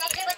Thank you.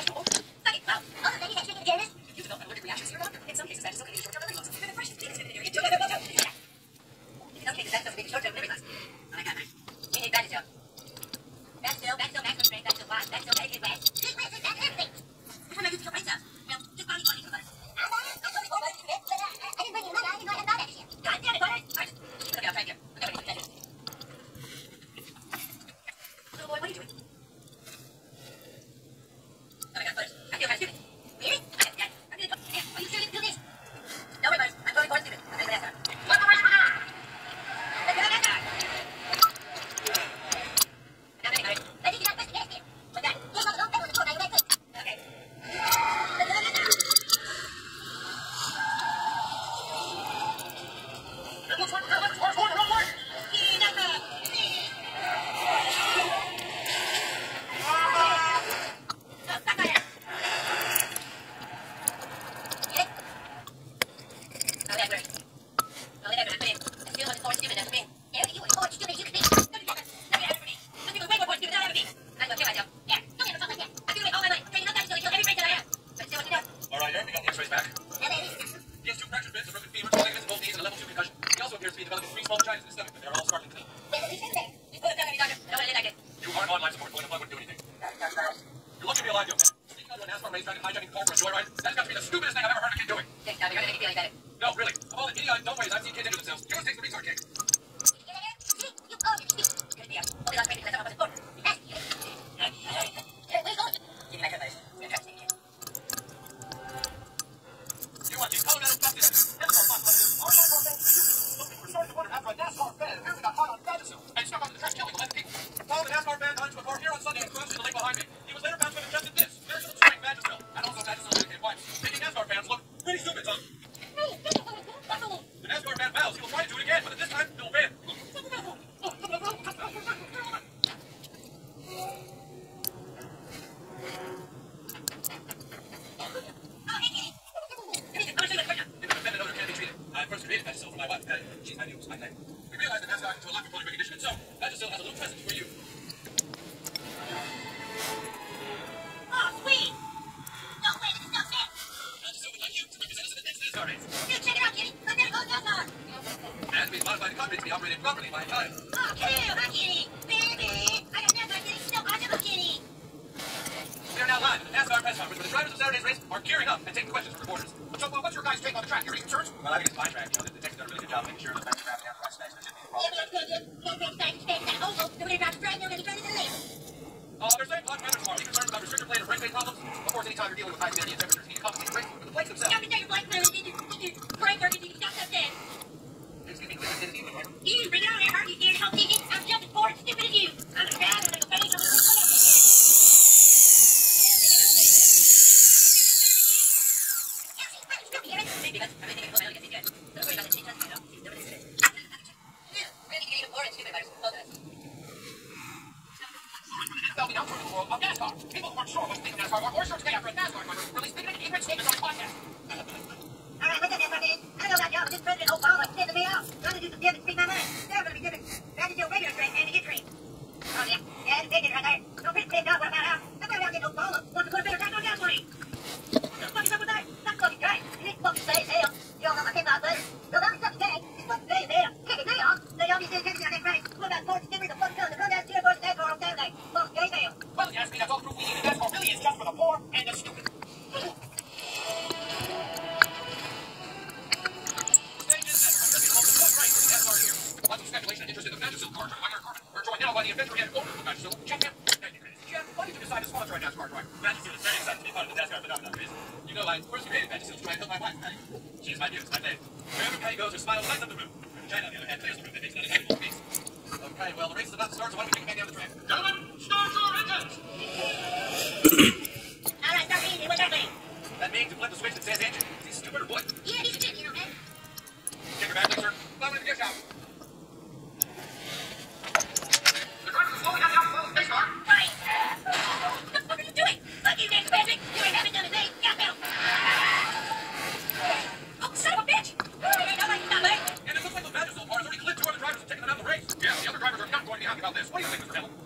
Professional. Second, well, other than you again, you develop an allergic reaction to your doctor. In some cases, that is okay to short-term memory close. Of course, anytime you're dealing with high humidity and temperatures, you need to compensate your the flakes themselves. Now, your flakes, Lily. Did you, did you break or? Excuse me, I Didn't even, right? You, Renata, I heard you did. How did? I'm jumping for it. Stupid as you. I'm a bad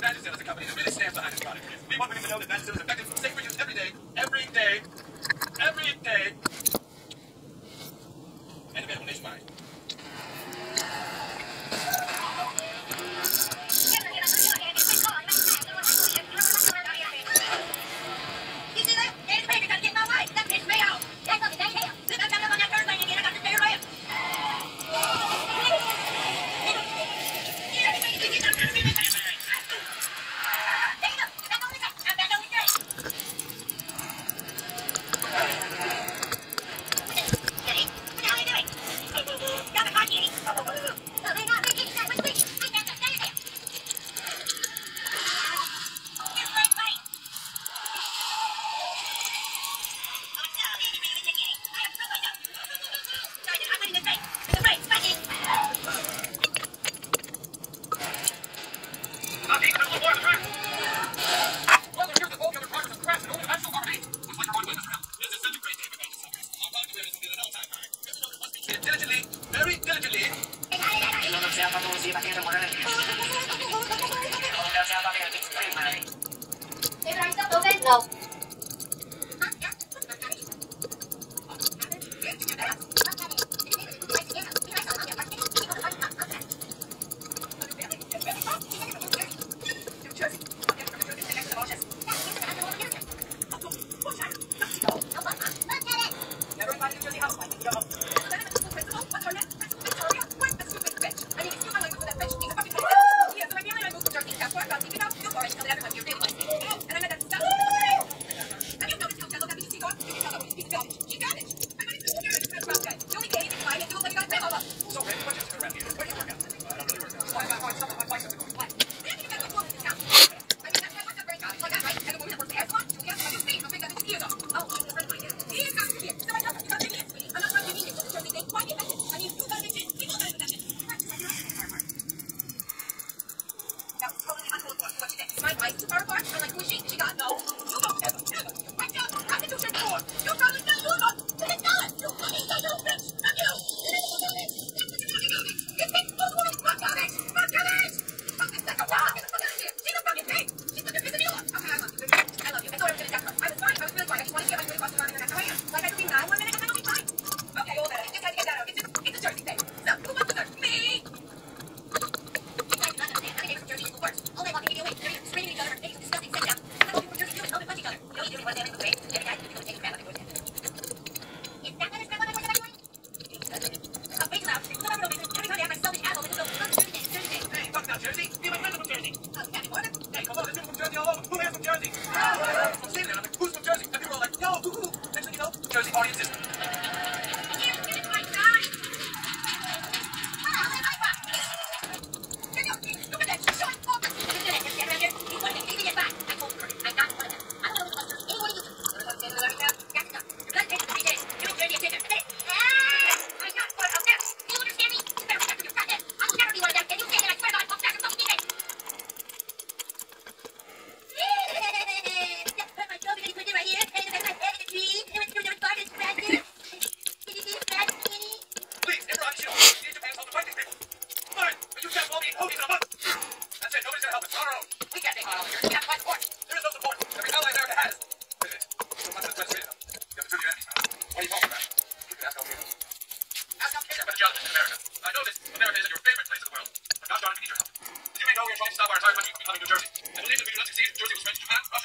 Magic Seal is a company that really stands behind its product. We want women to know that Magic is effective, safe for use every day, every day, every day, and available nationwide. Stop our entire country from becoming New Jersey. I believe that we do not succeed, Jersey will spread to Japan, Russia,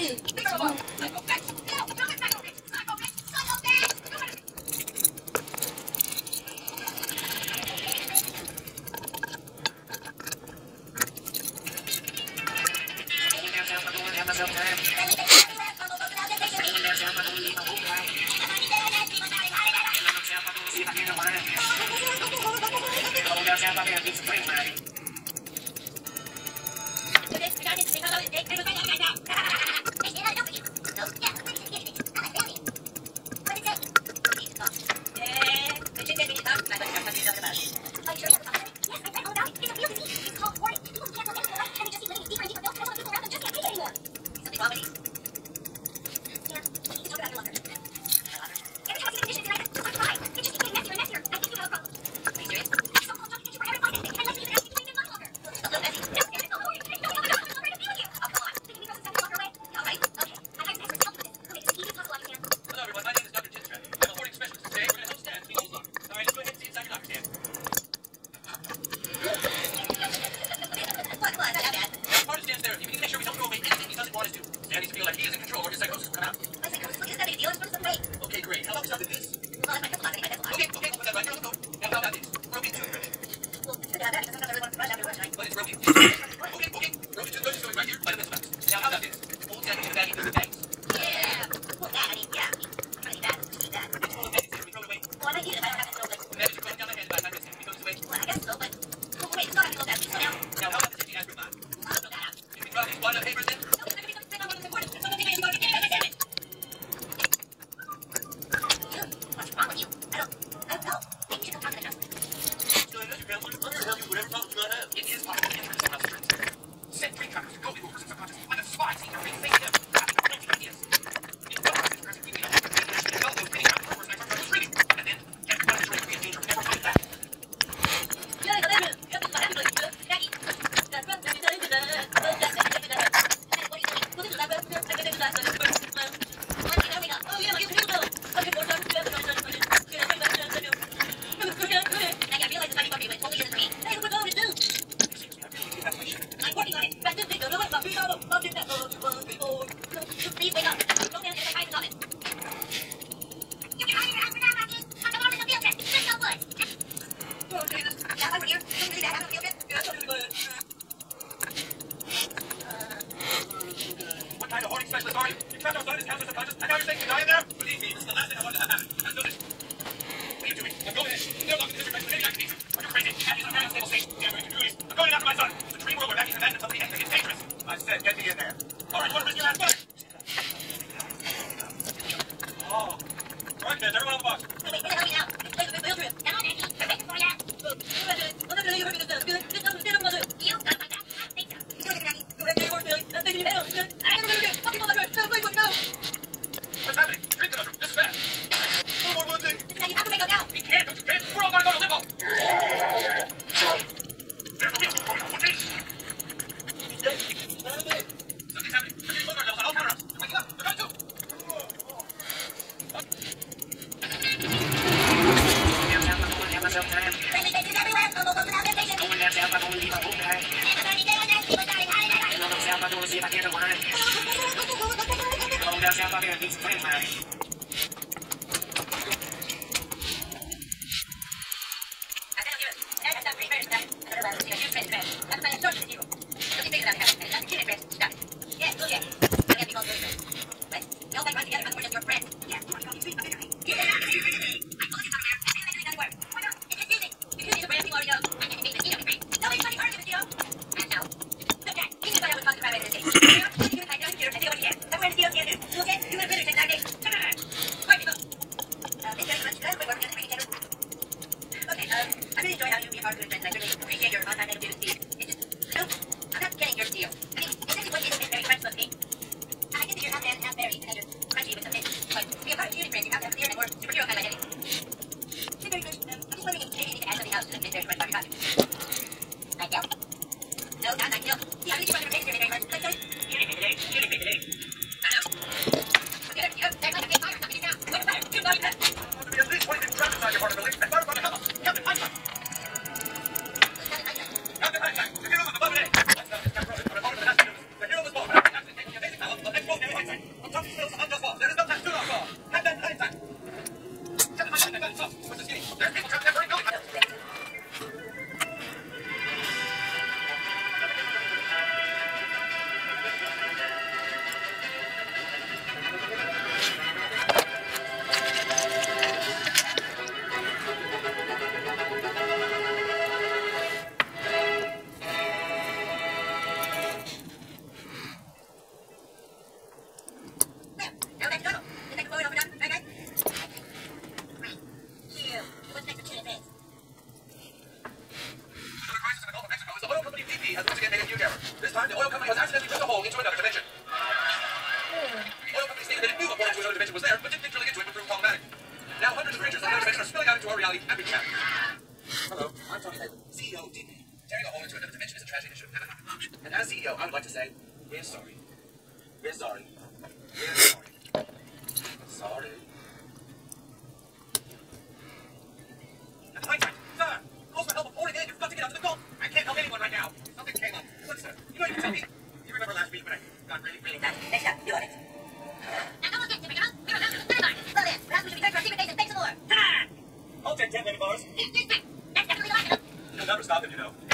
你干什么？你给我干？Get me in there. All right, what are we going to do? Tearing a hole into another dimension is a tragedy that should never happen. And as CEO, I would like to say, we're sorry. We're sorry. We're sorry. sorry. Sir! For help. You've got to get out the Gulf. I can't help anyone right now. Look, sir, you don't even tell me. You remember last week when I got really, really mad? You it. I'll take 10 bars. That's definitely stop him, you know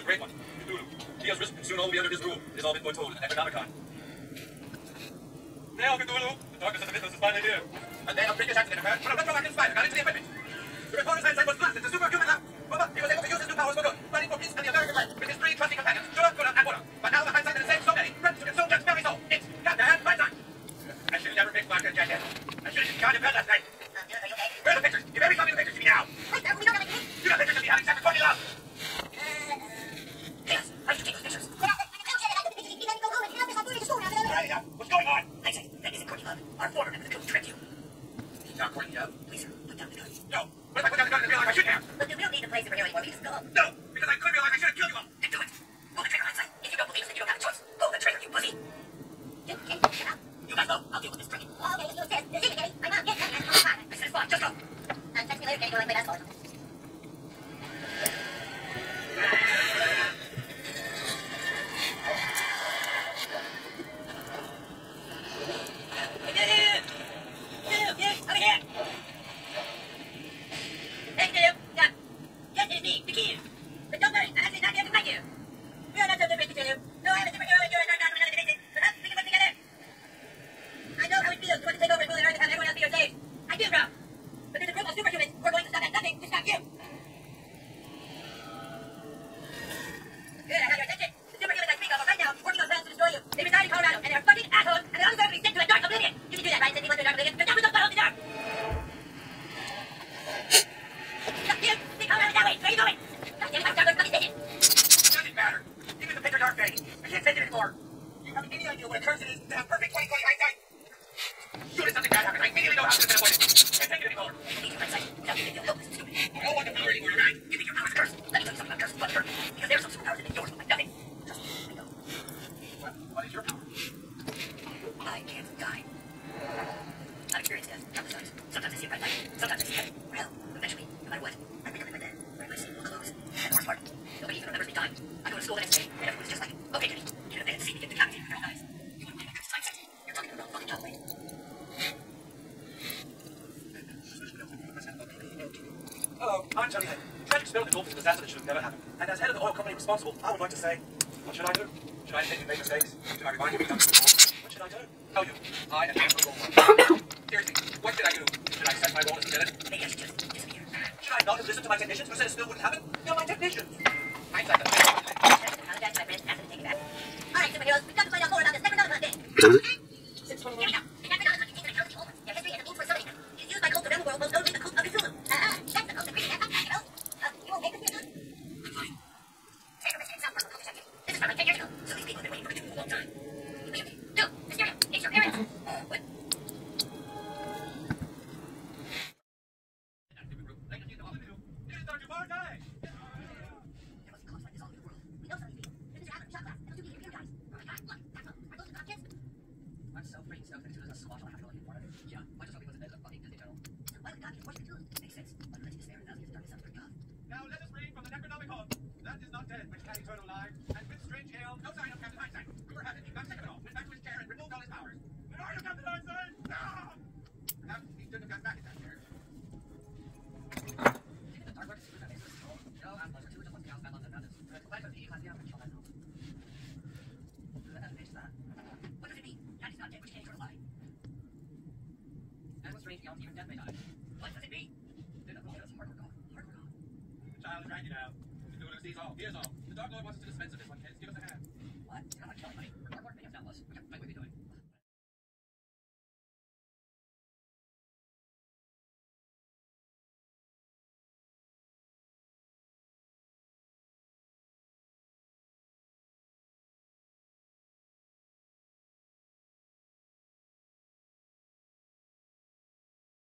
the great one, Cthulhu. He has risen, and soon all the end of his rule. It all been foretold at Necronomicon. Now, Cthulhu, the darkness of the mythos is finally here. A day of freakish accident occurred when a retroactive spider got into the equipment. The reporter's hindsight was blasted to superhuman level. But he was able to use his new powers for good, fighting for peace and the American life with his three trusty companions, Jura, Kuna, and Wuna. But now the hindsight that has saved so many, friends and just very so. It's Captain Hindsight! I should have never picked Mark and Jack I should have just gone to bed last night. Hello, I'm Johnny Depp. Tragic spill involved in a disaster that should have never happened. And as head of the oil company responsible, I would like to say, what should I do? Should I admit you made mistakes? Should I remind you we've done this What should I do? Tell you, I am Emperor Seriously, what did I do? Should I set my bonus instead? Hey, yes, just disappear. Should I not have listened to my technicians who said it still wouldn't happen? They're my technicians. I'm like the best. I apologize to my friends. I'm taking that. All right, superheroes, we've got to find out more about this. Never another thing. Lieutenant, but can you turn on